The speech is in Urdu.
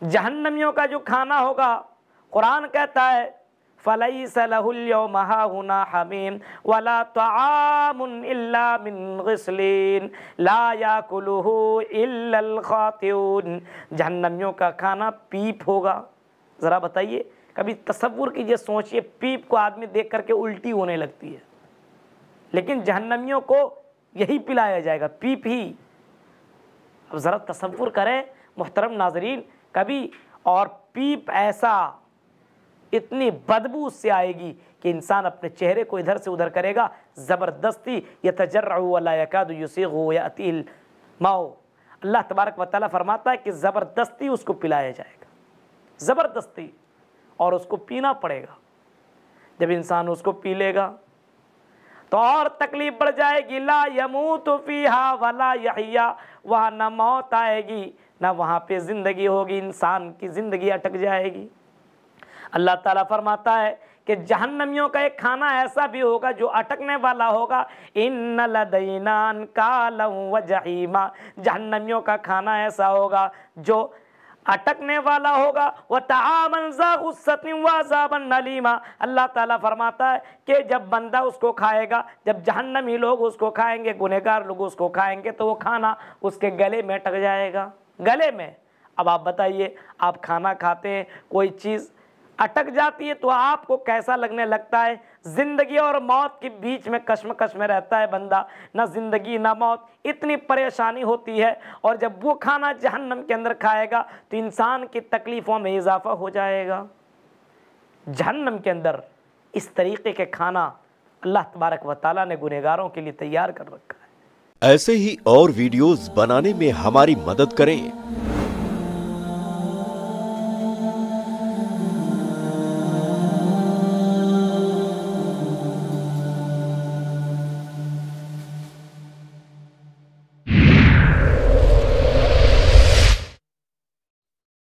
جہنمیوں کا جو کھانا ہوگا، قرآن کہتا ہے، فَلَيْسَ لَهُ الْيَوْمَ هَاهُنَا حَمِيمٌ وَلَا طَعَامٌ إِلَّا مِنْ غِسْلِينَ لَا يَأْكُلُهُ إِلَّا جہنمیوں کا کھانا پیپ ہوگا۔ ذرا بتائیے، کبھی تصور کیجیے، سوچئے، پیپ کو آدمی دیکھ کر کے الٹی ہونے لگتی ہے۔ لیکن جہنمیوں کو یہی پلایا جائے گا، پیپ ہی۔ اب ذرا تصور کریں، محترم ناظرین کبھی اور پیپ ایسا اتنی بدبو اس سے آئے گی کہ انسان اپنے چہرے کو ادھر سے ادھر کرے گا، زبردستی یتجرع ولا یکاد یسیغ اللہ تبارک و تعالیٰ فرماتا ہے کہ زبردستی اس کو پلایا جائے گا۔ زبردستی، اور اس کو پینا پڑے گا۔ جب انسان اس کو پی لے گا تو اور تکلیف بڑھ جائے گی۔ لا یموت فیہا ولا یحیا، وہاں نہ موت آئے گی۔ نہ وہاں پہ زندگی ہوگی، انسان کی زندگی اٹک جائے گی۔ اللہ تعالیٰ فرماتا ہے کہ جہنمیوں کا ایک کھانا ایسا بھی ہوگا جو اٹکنے والا ہوگا۔ ان لدینان کالا و جہیما جہنمیوں کا کھانا ایسا ہوگا جو اٹکنے والا ہوگا۔ وہ تعامن ذا غصت و اللہ تعالیٰ فرماتا ہے کہ جب بندہ اس کو کھائے گا، جب جہنمی لوگ اس کو کھائیں گے، گنہگار لوگ اس کو کھائیں گے، تو وہ کھانا اس کے گلے میں اٹک جائے گا۔ گلے میں۔ اب آپ بتائیے، آپ کھانا کھاتے ہیں، کوئی چیز اٹک جاتی ہے تو آپ کو کیسا لگنے لگتا ہے؟ زندگی اور موت کے بیچ میں کشمکش میں رہتا ہے بندہ۔ نہ زندگی، نہ موت۔ اتنی پریشانی ہوتی ہے اور جب وہ کھانا جہنم کے اندر کھائے گا تو انسان کی تکلیفوں میں اضافہ ہو جائے گا۔ جہنم کے اندر اس طریقے کے کھانا اللہ تبارک و تعالیٰ نے گنہگاروں کے لیے تیار کر رکھا ہے۔ ایسے ہی اور ویڈیوز بنانے میں ہماری مدد کریں۔